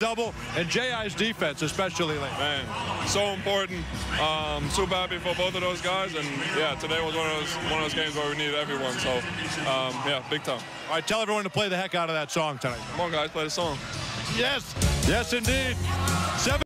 double and J.I.'s defense, especially late. Man, so important. Um, super happy for both of those guys, and yeah, today was one of those one of those games where we needed everyone. So um, yeah, big time. All right, tell everyone to play the heck out of that song tonight. Come on, guys, play the song. Yes, yes, indeed. Seven